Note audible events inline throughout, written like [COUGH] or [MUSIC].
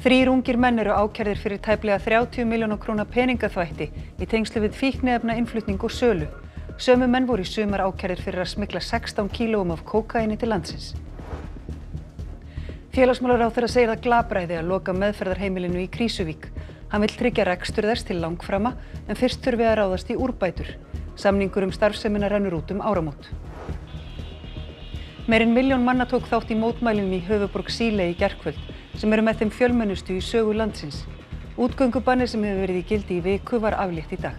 Þrýr ungir menn eru ákærðir fyrir tæplega 30 miljónu króna peningaþvætti í tengslu við fíknefna innflutning og sölu. Sömu menn voru í sumar ákærðir fyrir að smikla 16 kílóum af kókaini til landsins. Félagsmálaráþurra segir það glabræði að loka meðferðarheimilinu í Krísuvík. Hann vill tryggja rekstur þess til langframa en fyrst þurfi að ráðast í úrbætur. Samningur um starfsemina rennur út um áramót. Meirinn miljón manna tók þátt í mótmælum í höfuborg Síle í gerkvöld sem eru með þeim fjölmennustu í sögu landsins. Útgöngubanni sem hefur verið í gildi í viku var aflétt í dag.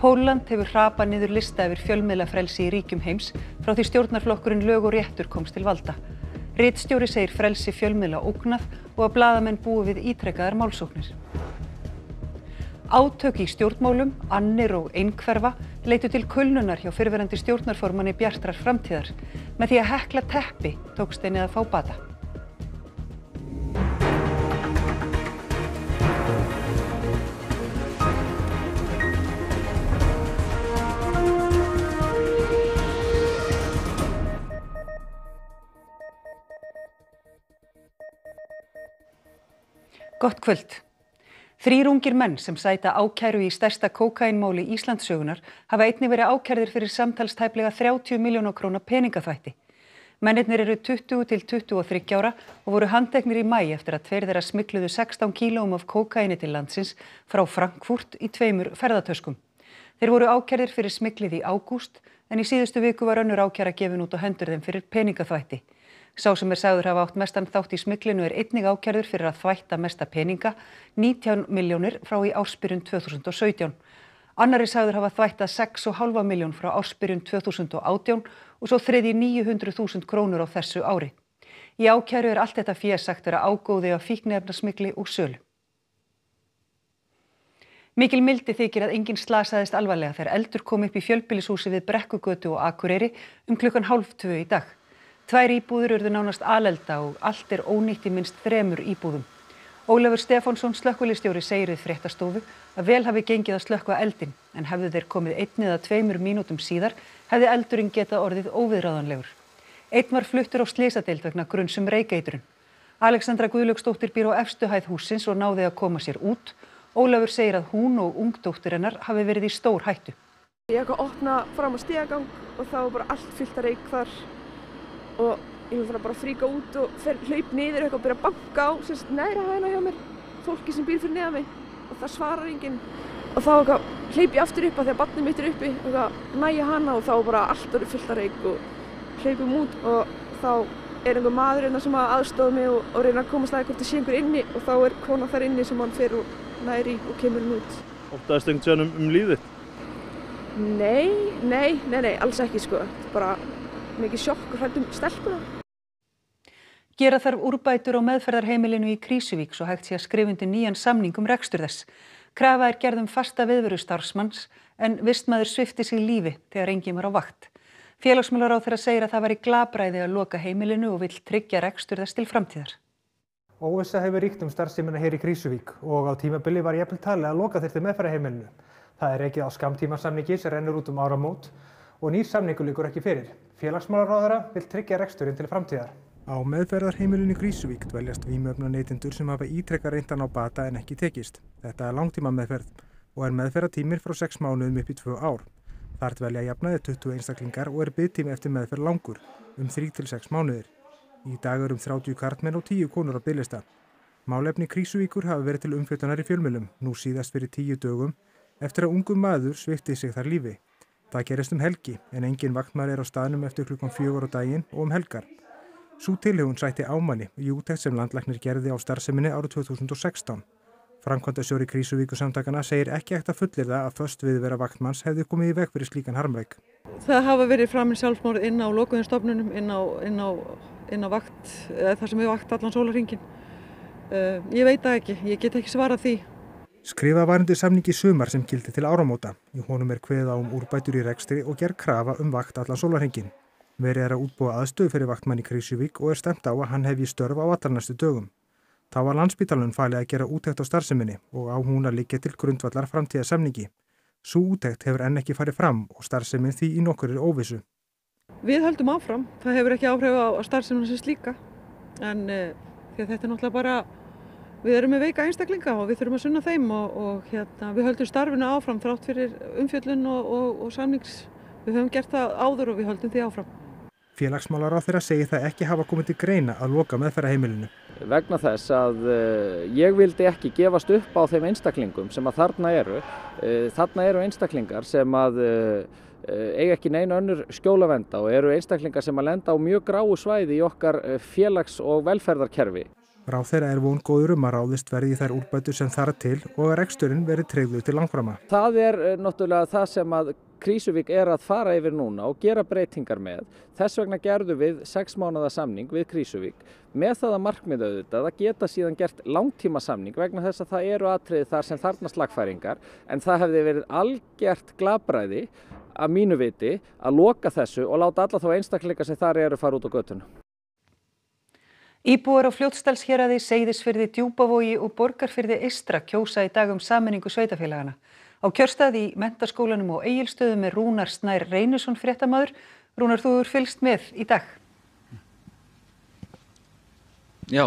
Pólland hefur hrapað niður lista yfir fjölmiðlafrelsi í ríkjum heims frá því stjórnarflokkurinn lög og réttur komst til valda. Ritstjóri segir frelsi fjölmiðla ógnað og að bladamenn búi við ítrekkaðar málsóknir. Átök í stjórnmálum, annir og einhverfa leitu til kulnunar hjá fyrverandi stjórnarformanni Bjartrar framtíðar. Með því að hekla teppi tókst henni að fá bata. Gott kvöld. Þrýr ungir menn sem sæta ákæru í stærsta kókainmáli Íslandssögunar hafa einnig verið ákærðir fyrir samtalstæplega 30 miljónu króna peningaþvætti. Mennirnir eru 20 til 23 ára og voru handteknir í mæ eftir að tveir þeirra smikluðu 16 kílóum af kókaini til landsins frá Frankfurt í tveimur ferðartöskum. Þeir voru ákærðir fyrir smiklið í ágúst en í síðustu viku var önnur ákæra gefin út á hendur þeim fyrir peningaþvætti. Sá sem er sagður hafa átt mestan þátt í smiklinu er einnig ákjærður fyrir að þvætta mesta peninga, 19 miljónir frá í ársbyrjun 2017. Annar er sagður hafa þvættað 6,5 miljón frá ársbyrjun 2018 og svo þriði 900.000 krónur á þessu ári. Í ákjæru er allt þetta fésagt vera ágóði af fíknefnasmikli og sölu. Mikil mildi þykir að enginn slasaðist alvarlega þegar eldur kom upp í fjölbýlishúsi við Brekkugötu og Akureyri um klukkan hálf tvö í dag. Tvær íbúður urðu nánast alelda og allt er ónýtt í minnst þremur íbúðum. Ólafur Stefánsson slökkvilistjóri segir við fréttastofu að vel hafi gengið að slökkva eldin en hefðu þeir komið einn eða tveimur mínútum síðar hefði eldurinn getað orðið óviðráðanlegur. Einn var fluttur á slísadeild vegna grunnsum reykeitrun. Alexandra Guðlöksdóttir býr á efstuhæð húsins og náði að koma sér út. Ólafur segir að hún og ungdóttir hennar hafi verið í stór hættu. Ég hef ekki að opna fram á stegagang og þá bara allt fyllt að reik þar og ég var bara að fríka út og fer, hlaup niður eitthvað og byrja að banka á sérst neðra hæðina hjá mér fólki sem býr fyrir neða mig og það svarar enginn og þá eitthvað hlaup ég aftur upp að því að barnið mitt er uppi og eitthvað næja hana og þá bara allt verið fullt að reik og hlaupum út og þá er einhver maður einna sem aðstofa mig og, og reyna að komast aðeins hvort það sé einhver inni og þá er kona þar inni sem hann fer og næri og kemur hann út. Óttaðist einhvern veginn um, um lífið? Nei, nei, nei, nei, alls ekki sko. Bara mikið sjokk og hrættum stelpuna. Gera þarf úrbætur á meðferðarheimilinu í Krísuvík svo hægt sé að skrifundi nýjan samning um rekstur þess. Krafa er gerðum fasta viðveru starfsmanns en vistmaður svifti sig lífi þegar enginn var á vakt. Félagsmálar á þeirra segir að það var í glabræði að loka heimilinu og vill tryggja rekstur þess til framtíðar. Óvissa hefur ríkt um starfseminna hér í Krísuvík og á tímabili var jafnvel talið að loka þurfti meðferðarheimilinu. Það er ekki á skamtímasamningi sem rennur út um áramót og nýr samningu líkur ekki fyrir. Félagsmálaráðara vil tryggja reksturinn til framtíðar. Á meðferðarheimilinu Grísuvík dveljast vímöfna neytendur sem hafa ítrekka reyndan á bata en ekki tekist. Þetta er langtíma meðferð og er meðferðartímir frá 6 mánuðum upp í 2 ár. Þar dvelja jafnaði 20 einstaklingar og er byggtími eftir meðferð langur, um 3-6 mánuðir. Í dag er um 30 kartmenn og 10 konur á bygglista. Málefni Krísuvíkur hafa verið til umfjötunar í fjölmjölum, nú síðast fyrir 10 dögum, eftir að ungum maður svifti sig þar lífi. Það gerist um helgi en engin vaktmar er á staðnum eftir klukkan fjögur á daginn og um helgar. Svo tilhauðun sætti ámanni í útækt sem landlæknir gerði á starfseminni árið 2016. Frankvönda sjóri Krísuvíku samtakana segir ekki ekkert að fullir það að först við vera vaktmanns hefði komið í veg fyrir slíkan harmleik. Það hafa verið framinn sjálfsmórið inn á lokuðinstofnunum, inn á, inn á, inn á vakt, þar sem við vakt allan sólarringin. Uh, ég veit það ekki, ég get ekki svarað því. Skrifa var undir samningi sumar sem gildi til áramóta. Í honum er kveða um úrbætur í rekstri og gerð krafa um vakt allan sólarhengin. Verið er að útbúa aðstöðu fyrir vaktmann í Krísuvík og er stemt á að hann hefji störf á allarnæstu dögum. Þá var landsbítalun falið að gera útækt á starfseminni og á hún að liggja til grundvallar framtíða samningi. Svo útækt hefur enn ekki farið fram og starfsemin því í nokkur er óvissu. Við höldum áfram. Það hefur ekki áhrif á starfseminna sem slíka en uh, því að þetta er náttúrulega bara við erum með veika einstaklinga og við þurfum að sunna þeim og, og hérna, við höldum starfinu áfram þrátt fyrir umfjöllun og, og, og samnings við höfum gert það áður og við höldum því áfram Félagsmálar á þeirra segir það ekki hafa komið til greina að loka meðferðarheimilinu. vegna þess að uh, ég vildi ekki gefast upp á þeim einstaklingum sem að þarna eru. Uh, þarna eru einstaklingar sem að uh, eiga ekki neina önnur skjólavenda og eru einstaklingar sem að lenda á mjög gráu svæði í okkar félags- og velferðarkerfi. Ráð þeirra er von góður um að ráðist verði þær úrbætur sem þarf til og að reksturinn verði treyfluð til langframa. Það er náttúrulega það sem að Krísuvík er að fara yfir núna og gera breytingar með. Þess vegna gerðum við sex mánada samning við Krísuvík með það að markmiða auðvitað að geta síðan gert langtíma samning vegna þess að það eru atriði þar sem þarna slagfæringar en það hefði verið algjört glabræði að mínu viti að loka þessu og láta alla þá einstakleika sem þar eru fara út á göttuna. Íbúar á fljótsdalshéraði, Seyðisfyrði, Djúbavogi og Borgarfyrði Eistra kjósa í dag um saminningu sveitafélagana. Á kjörstaði í mentaskólanum og eigilstöðum er Rúnar Snær Reynisson fréttamaður. Rúnar, þú eru fylst með í dag. Já,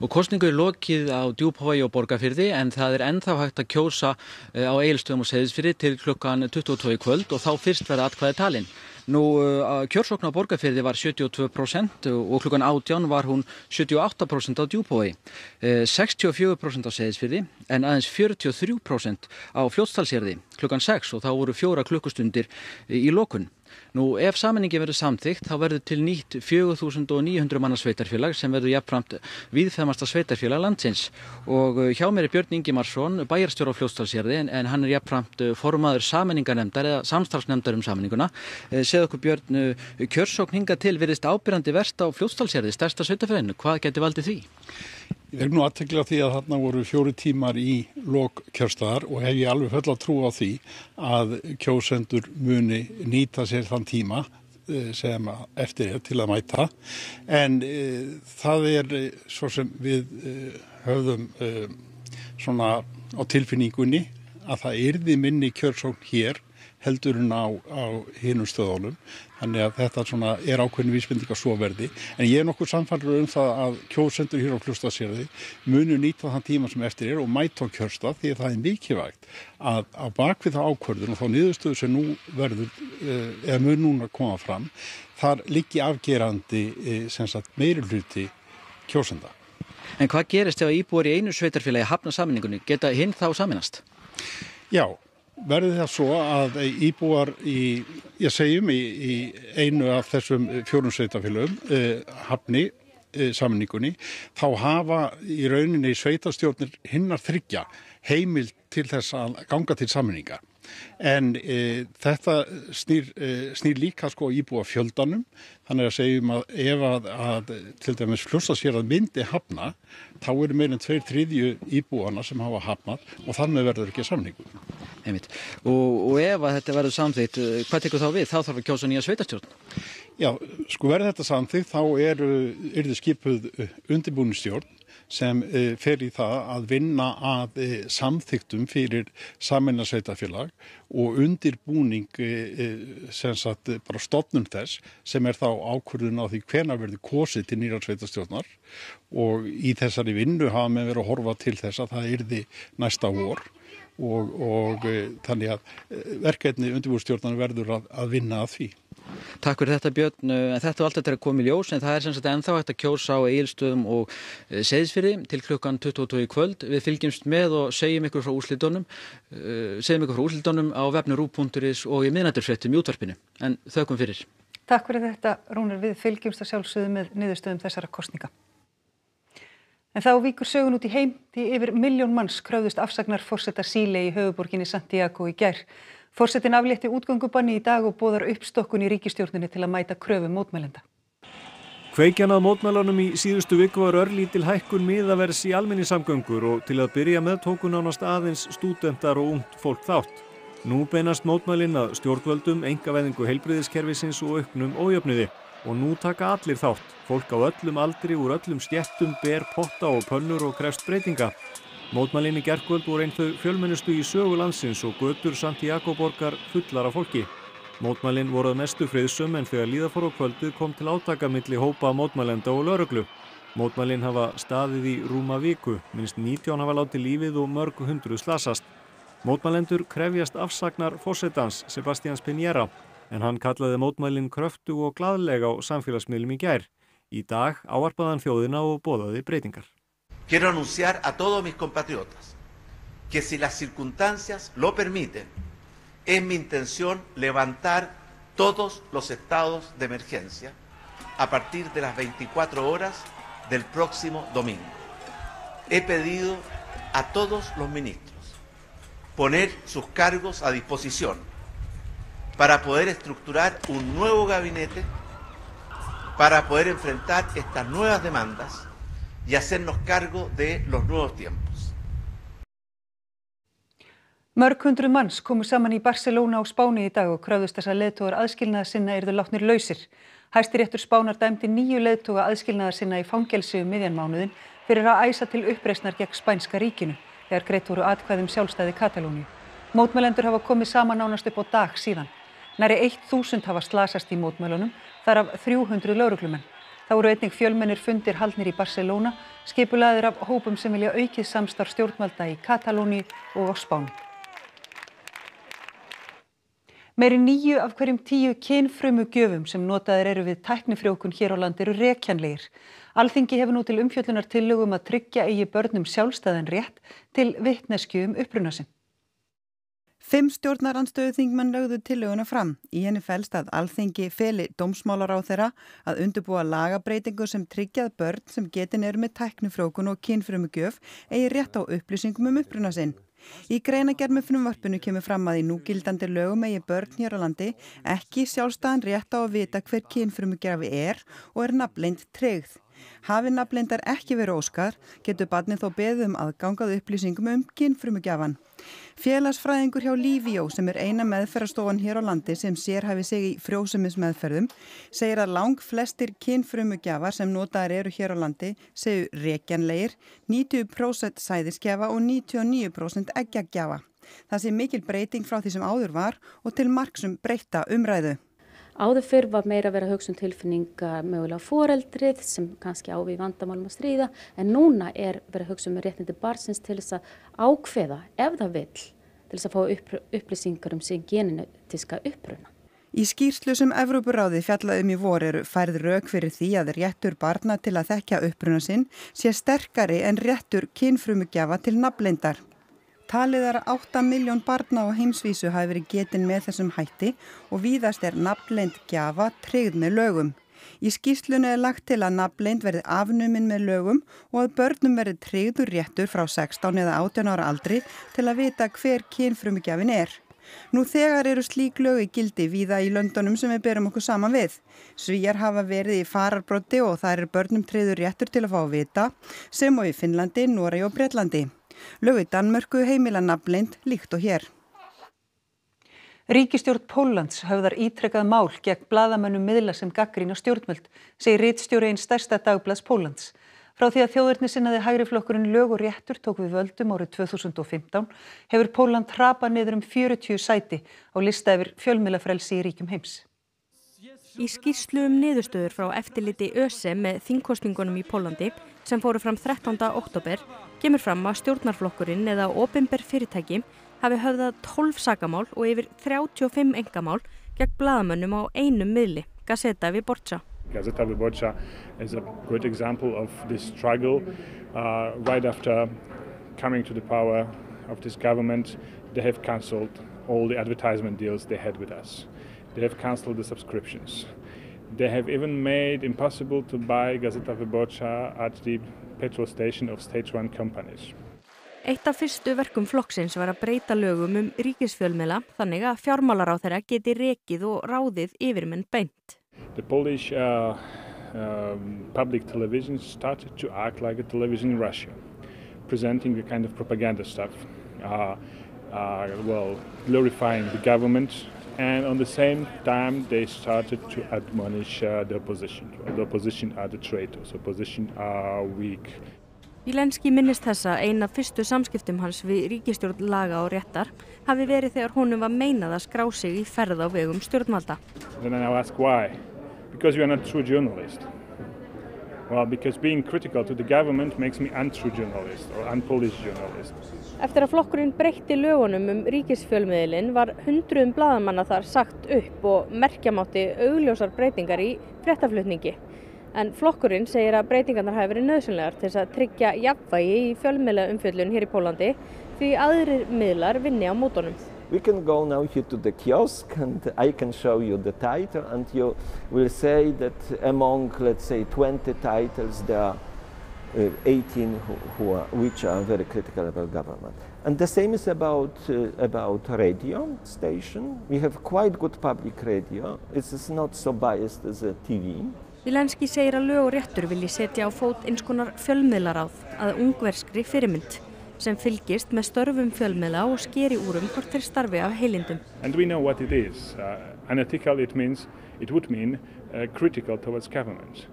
og kostningu er lokið á Djúbhói og Borgarfyrði en það er ennþá hægt að kjósa eh, á eigilstöðum og Seyðisfyrði til klukkan 22 í kvöld og þá fyrst verða atkvæði talinn. Nú, uh, kjörsókn á borgarfyrði var 72% og klukkan átján var hún 78% á djúbói, 64% á seðisfyrði en aðeins 43% á fljótstalsérði klukkan 6 og þá voru fjóra klukkustundir í lokun. Nú ef saminningi verður samþygt þá verður til nýtt 4900 manna sveitarfélag sem verður jafnframt viðfæmasta sveitarfélag landsins og uh, hjá mér er Björn Ingimarsson, bæjarstjóra á fljóstalsjörði en, en hann er jafnframt uh, formaður saminningarnemdar eða samstarfsnemdar um saminninguna. Eh, segð okkur Björn, kjörsókn hinga til verðist ábyrjandi verst á fljóstalsjörði, stærsta sveitarfélaginu, hvað getur valdið því? Ég veg nú aðtekla því að þarna voru fjóri tímar í lok kjörstaðar og hef ég alveg fulla trú á því að kjósendur muni nýta sér þann tíma eh, sem eftir er til að mæta. En e, það er eh, svo sem við e, höfðum e, svona á tilfinningunni að það erði minni kjörsókn hér heldur en á, á hinnum stöðunum Þannig að þetta er ákveðin vísbending að svo verði. En ég er nokkuð samfallur um það að kjósendur hér á klústasérði munu nýta þann tíma sem eftir er og mæta á kjörsta því að það er mikilvægt að á bakvið það ákvörðun og þá niðurstöðu sem nú verður, eh, eða mun núna koma fram, þar liggi afgerandi eh, meiri hluti kjósenda. En hvað gerist ef íbúar í einu sveitarfélagi hafna saminningunni? Geta hinn þá saminast? Já, verði það svo að íbúar í, ég segjum, í, í einu af þessum fjórum sveitafélögum, eh, hafni eh, samanníkunni, þá hafa í rauninni sveitastjórnir hinnar þryggja heimil til þess að ganga til samanníka. En e, þetta snýr, e, snýr líka sko íbúa fjöldanum, þannig að segjum að ef að, að til dæmis fljósta sér að myndi hafna, þá eru meirinn tveir þriðju íbúana sem hafa hafnað og þannig verður ekki samningu. Einmitt. Og, og ef að þetta verður samþýtt, eh, hvað tekur þá við? Þá þarf að kjósa nýja sveitarstjórn? Já, sko verður þetta samþýtt, þá eru er þið skipuð undirbúinistjórn sem uh, fer í það að vinna að uh, samþyktum fyrir saminnarsveitafélag og undirbúning uh, sem sagt bara stofnum þess sem er þá ákvörðun á því hvena verður kosið til nýrarsveitastjórnar og í þessari vinnu hafa með verið að horfa til þess að það yrði næsta vor og, og þannig að verkefni undirbúrstjórnarnar verður að, að vinna að því. Takk fyrir þetta Björn, en þetta var alltaf til að koma í ljós en það er sem sagt ennþá hægt að kjósa á eigilstöðum og e, seðisfyrði til klukkan 22 í kvöld. Við fylgjumst með og segjum ykkur frá úslitónum, segjum ykkur frá úslitónum á vefnurú.is og í miðnætturfrettum í útvarpinu. En þaukum fyrir. Takk fyrir þetta Rúnur, við fylgjumst að sjálfsögðu með niðurstöðum þessara kostninga. En þá víkur sögun út í heim því yfir miljón manns kröðust afsagnar fórsetta síle í höfuborginni Santiago í gær. Fórsetin aflétti útgöngubanni í dag og bóðar uppstokkun í ríkistjórnunni til að mæta kröfu mótmælenda. Kveikjan að mótmælunum í síðustu viku var örlítil hækkun miðavers í alminnisamgöngur og til að byrja með tókun ánast aðeins stúdendar og ungt fólk þátt. Nú beinast mótmælin að stjórnvöldum, engaveðingu heilbriðiskerfisins og auknum ójöfniði og nú taka allir þátt. Fólk á öllum aldri úr öllum stjettum ber potta og pönnur og krefst breytinga. Mótmælinni gerðkvöld voru einn þau fjölmennustu í sögu landsins og götur Santiago borgar fullar af fólki. Mótmælinn voruð mestu friðsum en þegar líðafór á kvöldið kom til átakamilli hópa mótmælenda og lauruglu. Mótmælin hafa staðið í rúma viku, minnst 19 hafa látið lífið og mörg hundruð slasast. Mótmælendur krefjast afsagnar fórsetans Sebastians Piñera en hann kallaði mótmælin kröftu og gladlega á samfélagsmiðlum í gær. Í dag áarpaðan þjóðina og bóðaði breytingar. Quiero anunciar a todos mis compatriotas que si las circunstancias lo permiten, es mi intención levantar todos los estados de emergencia a partir de las 24 horas del próximo domingo. He pedido a todos los ministros poner sus cargos a disposición para poder estructurar un nuevo gabinete para poder enfrentar estas nuevas demandas y hacernos cargo de los nuevos tiempos. Mörg hundruð manns komu saman í Barcelona á Spáni í dag og kröfðust þess að leðtogar aðskilnaðar sinna erðu látnir lausir. Hæstiréttur Spánar dæmdi nýju leðtoga aðskilnaðar sinna í fangelsi um miðjan mánuðin fyrir að æsa til uppreisnar gegn Spænska ríkinu þegar greitt voru atkvæðum sjálfstæði Katalóníu. Mótmælendur hafa komið saman nánast upp á dag síðan. Næri 1000 hafa slasast í mótmælunum, þar af 300 lauruglumenn. Það voru einnig fjölmennir fundir haldnir í Barcelona, skipulaðir af hópum sem vilja aukið samstarf stjórnvalda í Katalóni og á Spáni. Meiri nýju af hverjum tíu kynfrumu gjöfum sem notaðir eru við tæknifrjókun hér á land eru rekjanlegir. Alþingi hefur nú til umfjöllunar tillögum að tryggja eigi börnum sjálfstæðan rétt til vittnesku um uppruna sinn. Fimm stjórnarandstöðu þingmenn lögðu tillöguna fram. Í henni fælst að alþingi feli dómsmálar á þeirra að undurbúa lagabreitingu sem tryggjað börn sem getin eru með tæknifrókun og kynfrumugjöf eigi rétt á upplýsingum um uppruna sinn. Í greinagerð með frumvarpinu kemur fram að í núgildandi lögum eigi börn hér á landi ekki sjálfstæðan rétt á að vita hver kynfrumugjafi er og er nafnleint tryggð. Hafi nafnleindar ekki verið óskar getur barnið þó beðið um aðgangað upplýsingum um kynfrumugjafan. Félagsfræðingur hjá Lífjó sem er eina meðferðarstofan hér á landi sem sérhæfi sig í frjósumismeðferðum segir að lang flestir kynfrumugjafar sem notaðar eru hér á landi séu rekjanlegir, 90% sæðisgjafa og 99% eggjagjafa. Það sé mikil breyting frá því sem áður var og til marksum breyta umræðu. Áður fyrr var meira að vera hugsun tilfinninga mögulega foreldrið sem kannski á við vandamálum að stríða en núna er verið að hugsa um réttindi barsins til þess að ákveða ef það vil til þess að fá upp, upplýsingar um sín genetiska uppruna. Í skýrslu sem Evrópuráði fjallaðum í vor eru færð rauk fyrir því að réttur barna til að þekkja uppruna sinn sé sterkari en réttur kynfrumugjafa til nafnleindar. Talið er að 8 miljón barna á heimsvísu hafi verið getin með þessum hætti og víðast er nafnleind gjafa tryggð með lögum. Í skýslunni er lagt til að nafnleind verði afnumin með lögum og að börnum verði tryggður réttur frá 16 eða 18 ára aldri til að vita hver kynfrumugjafin er. Nú þegar eru slík lög í gildi víða í löndunum sem við berum okkur saman við. Svíjar hafa verið í fararbrotti og það er börnum tryggður réttur til að fá að vita sem og í Finnlandi, Noregi og Breitlandi. Lögu Danmörku heimila nafnleind líkt og hér. Ríkistjórn Póllands höfðar ítrekkað mál gegn bladamönnum miðla sem gaggrín á stjórnmöld, segir rítstjóri einn stærsta dagblads Póllands. Frá því að þjóðurni sinnaði hægri flokkurinn lög og réttur tók við völdum árið 2015 hefur Pólland trapað niður um 40 sæti á lista yfir fjölmilafrelsi í ríkjum heims. Í skýrslu um niðurstöður frá eftirliti ÖSE með þingkostningunum í Pólandi sem fóru fram 13. oktober kemur fram að stjórnarflokkurinn eða opimber fyrirtæki hafi höfðað 12 sakamál og yfir 35 engamál gegn bladamönnum á einum miðli, Gazeta Wyborcza. Gazeta Wyborcza is a good example of this struggle. Uh, right after coming to the power of this government, they have cancelled all the advertisement deals they had with us. They have cancelled the subscriptions. They have even made impossible to buy Gazeta Wyborcza at the petrol station of state-run companies. Eitt af fyrstu verkum flokksins var að breyta lögum um ríkisfjölmiðla þannig að fjármálar á þeirra geti rekið og ráðið yfirmenn beint. The Polish uh, um, public television started to act like a television in Russia, presenting a kind of propaganda stuff, uh, uh, well, glorifying the government and on the same time they started to admonish uh, the opposition. The opposition are the traitors, opposition are weak. Bílenski minnist þessa eina fyrstu samskiptum hans við ríkistjórn laga og réttar hafi verið þegar honum var meinað að skrá sig í ferð á vegum stjórnvalda. Then I ask why? Because you are not true journalist. Well, because being critical to the government makes me untrue journalist or unpolished journalist. Eftir að flokkurinn breytti lögunum um ríkisfjölmiðlinn var hundruðum blaðamanna þar sagt upp og merkjamátti augljósar breytingar í fréttaflutningi. En flokkurinn segir að breytingarnar hafi verið nöðsynlegar til þess að tryggja jafnvægi í fjölmiðla umfjöllun hér í Pólandi því aðrir miðlar vinni á mótonum. We can go now here to the kiosk and I can show you the title and you will say that among let's say 20 titles there are uh, 18 who, who are, which are very critical about government. And the same is about, uh, about radio station. We have quite good public radio. It's not so biased as a TV. Vilenski segir að lög og réttur vilji setja á fót eins konar fjölmiðlaráð að ungverskri fyrirmynd sem fylgist með störfum fjölmiðla og skeri úr um hvort þeir starfi af heilindum. And we know what it is. Uh, unethical it means, it would mean uh, critical towards government.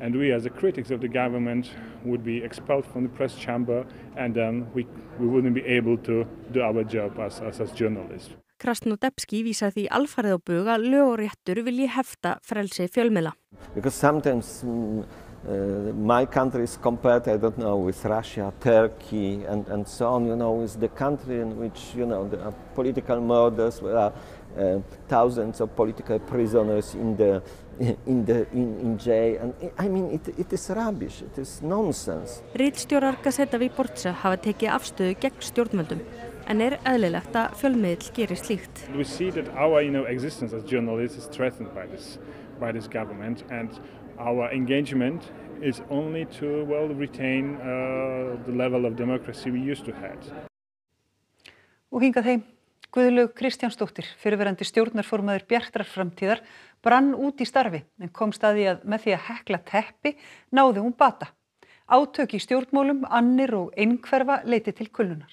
And we as the critics of the government would be expelled from the press chamber and then we, we wouldn't be able to do our job as, as, as journalists. Krasnodebski vísa því alfarið á bug að lög og réttur vilji hefta frelsi fjölmiðla. Because sometimes mm, uh, my country is compared, I don't know, with Russia, Turkey, and, and so on, you know, is the country in which, you know, there are political murders, there are uh, thousands of political prisoners in the, [LAUGHS] in the, in, in jail, and I mean, it, it is rubbish, it is nonsense. Rítstjórar Gazeta Viborca hafa tekið afstöðu gegn stjórnvöldum, en er eðlilegt að fjölmiðl gerir slíkt. We see that our you know, existence as journalists is threatened by this, by this government and our engagement is only to well retain uh, the level of democracy we used to have. Og hingað heim, Guðlaug Kristjánsdóttir, fyrirverandi stjórnarformaður Bjartrar framtíðar, brann út í starfi en kom staði að með því að hekla teppi náði hún bata. Átök í stjórnmálum, annir og einhverfa leiti til kullunar.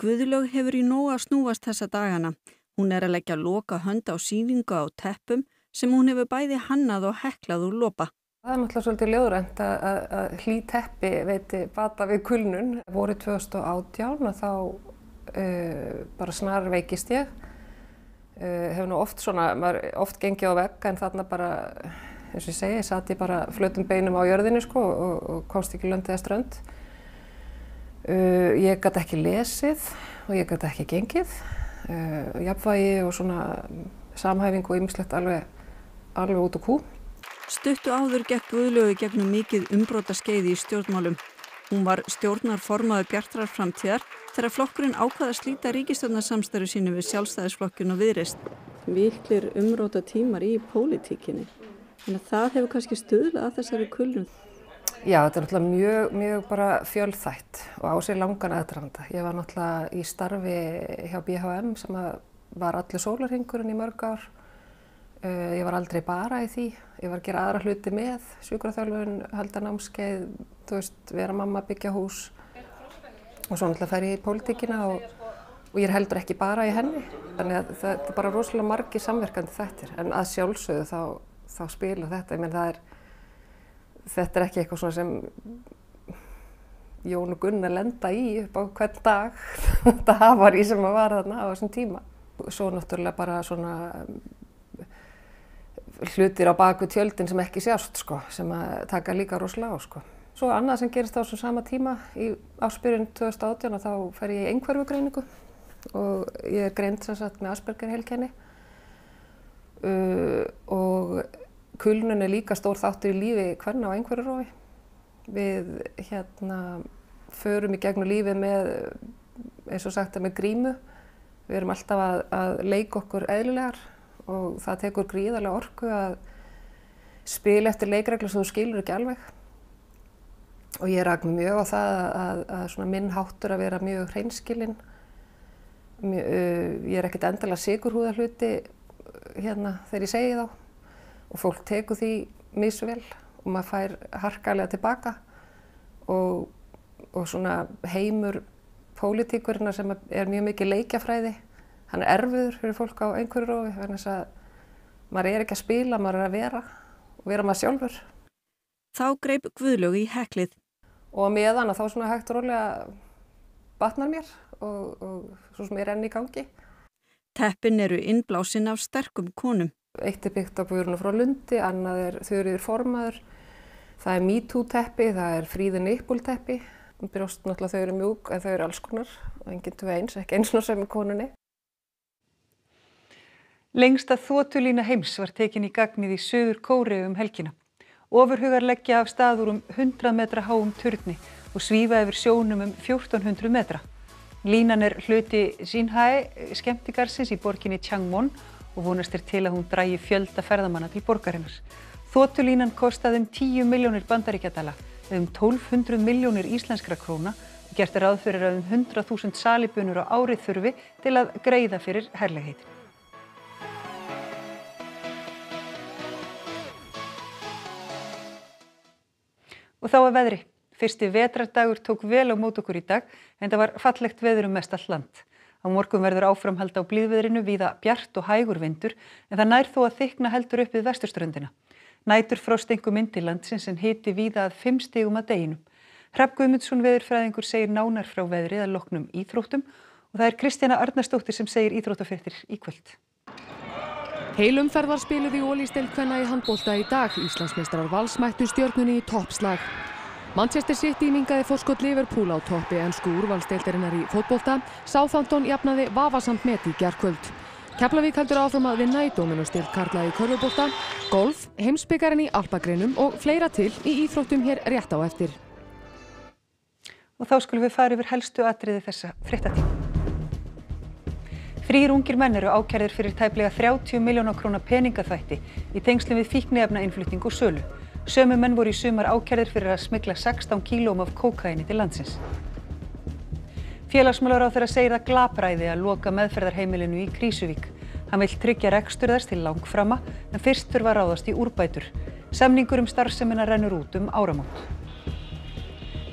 Guðlaug hefur í nóg að snúast þessa dagana. Hún er að leggja loka hönd á síninga á teppum sem hún hefur bæði hannað og heklað úr lopa. Það er náttúrulega svolítið ljóðrænt að, að, að hlý teppi veiti bata við kulnun. Voru 2018 og þá uh, bara snar veikist ég. Uh, hefur nú oft svona, maður oft gengið á vegg en þarna bara, eins og ég segi, satt ég bara flötum beinum á jörðinu sko og, og komst ekki löndið að strönd. Uh, ég gæti ekki lesið og ég gæti ekki gengið. Jafnvægi og svona samhæfing og ymslegt alveg, alveg út úr kú. Stuttu áður gekk Guðlögu gegnum mikið umbróta skeiði í stjórnmálum. Hún var stjórnarformaður Bjartrar framtíðar þegar flokkurinn ákvaða að slíta ríkistjórnarsamstæru sínu við sjálfstæðisflokkun og viðreist. Viklir umróta tímar í pólitíkinni. Þannig að það hefur kannski stuðlað að þessari kulnum. Já, þetta er náttúrulega mjög, mjög bara fjölþætt og á sér langan aðdrafanda. Ég var náttúrulega í starfi hjá BHM sem var allir sólarhingurinn í mörg ár. Uh, ég var aldrei bara í því. Ég var að gera aðra hluti með, sjúkraþjálfun, halda námskeið, þú veist, vera mamma, byggja hús. Og svo náttúrulega fær ég í pólitíkina og, og ég er heldur ekki bara í henni. Þannig að það er bara rosalega margi samverkandi þettir. En að sjálfsögðu þá, þá spila þetta. Ég menn það er þetta er ekki eitthvað svona sem Jón og Gunnar lenda í upp á hvern dag [LAUGHS] þetta hafar í sem að vara þarna á þessum tíma. Svo náttúrulega bara svona hlutir á baku tjöldin sem ekki sjást sko, sem að taka líka rosalega á sko. Svo annað sem gerist á þessum sama tíma í áspyrjun 2018 og þá fer ég í einhverfugreiningu og ég er greind sem sagt með Asperger heilkenni uh, og kulnun er líka stór þáttur í lífi hvernig á einhverju rói. Við hérna förum í gegnum lífið með, eins og sagt, með grímu. Við erum alltaf að, að leika okkur eðlilegar og það tekur gríðarlega orku að spila eftir leikreglu sem þú skilur ekki alveg. Og ég rak mjög á það að, að, minn háttur að vera mjög hreinskilinn. Ég er ekkert endilega sigurhúða hluti hérna þegar ég segi þá og fólk tekur því misvel og maður fær harkalega tilbaka og, og svona heimur pólitíkurina sem er mjög mikið leikjafræði hann er erfiður fyrir fólk á einhverju rofi þannig að maður er ekki að spila, maður er að vera og vera maður sjálfur. Þá greip Guðlög í heklið. Og meðan að þá svona hægt og rólega batnar mér og, og svo sem ég enn í gangi. Teppin eru innblásin af sterkum konum. Eitt er byggt á Guðrunu frá Lundi, annað er Þurriður formaður, Það er MeToo teppi, það er fríði nippul teppi. Brjóst náttúrulega þau eru mjúk en þau eru alls konar og enginn tvei eins, ekki eins og sem í konunni. Lengsta þótulína heims var tekin í gagnið í söður Kóreu um helgina. Ofurhugar leggja af stað úr um 100 metra háum turni og svífa yfir sjónum um 1400 metra. Línan er hluti Xinhai skemmtikarsins í borginni Changwon og vonast er til að hún drægi fjölda ferðamanna til borgarinnar. Þótulínan kostaði um 10 miljónir bandaríkjadala um 1200 miljónir íslenskra króna og gert er aðfyrir að um 100.000 salibunur á árið þurfi til að greiða fyrir herlegheitin. Og þá að veðri. Fyrsti vetrardagur tók vel á mót okkur í dag en það var fallegt veður um mest all land. Á morgun verður áframhald á blíðveðrinu víða bjart og hægur vindur en það nær þó að þykna heldur upp við vesturströndina. Nætur frost engum inn til landsins en hiti víða að fimm stigum að deginum. Hrapp Guðmundsson veðurfræðingur segir nánar frá veðrið að loknum íþróttum og það er Kristjana Arnarsdóttir sem segir íþróttafréttir í kvöld. Heilumferð var spiluð í ólísdeild kvenna í handbólta í dag. Íslandsmeistrar valsmættu stjörnunni í toppslag. Manchester City mingaði fórskot Liverpool á toppi ennsku úrvalsdeildarinnar í fótbolta. Southampton jafnaði vafasamt met í gerkvöld. Keflavík heldur áfram að vinna í Dominosteild Karla í körfubólta, golf, heimsbyggarinn í alpagreinum og fleira til í íþróttum hér rétt á eftir. Og þá skulum við fara yfir helstu atriði þessa fréttatíma. Þrýr ungir menn eru ákærðir fyrir tæplega 30 miljóna króna peningaþvætti í tengslum við fíknefna innflutning og sölu. Sömu menn voru í sumar ákærðir fyrir að smigla 16 kílóm af kókaini til landsins. Félagsmálar á þeirra segir það glapræði að loka meðferðarheimilinu í Krísuvík. Hann vill tryggja rekstur þess til langframa en fyrst þurfa að ráðast í úrbætur. Semningur um starfsemina rennur út um áramót.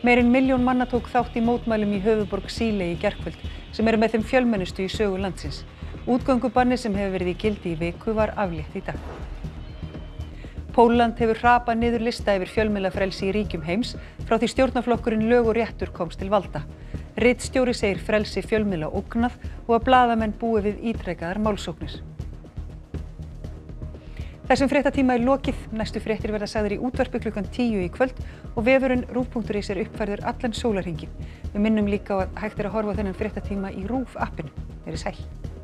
Meirinn miljón manna tók þátt í mótmælum í höfuborg Síle í gerkvöld sem eru með þeim fjölmennustu í sögu landsins. Útgöngubanni sem hefur verið í gildi í viku var aflétt í dag. Póland hefur hrapað niður lista yfir fjölmiðlafrelsi í ríkjum heims frá því stjórnarflokkurinn lög og réttur komst til valda. Rittstjóri segir frelsi fjölmiðla ógnað og að bladamenn búi við ítrekkaðar málsóknir. Þessum fréttatíma er lokið. Næstu fréttir verða sagðir í útvarpi klukkan tíu í kvöld og vefurinn rúf.is er uppfærður allan sólarhingin. Við minnum líka að hægt er að horfa þennan fréttatíma í rúf appinu. Verið sæl.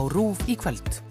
Á RÚV í kvöld.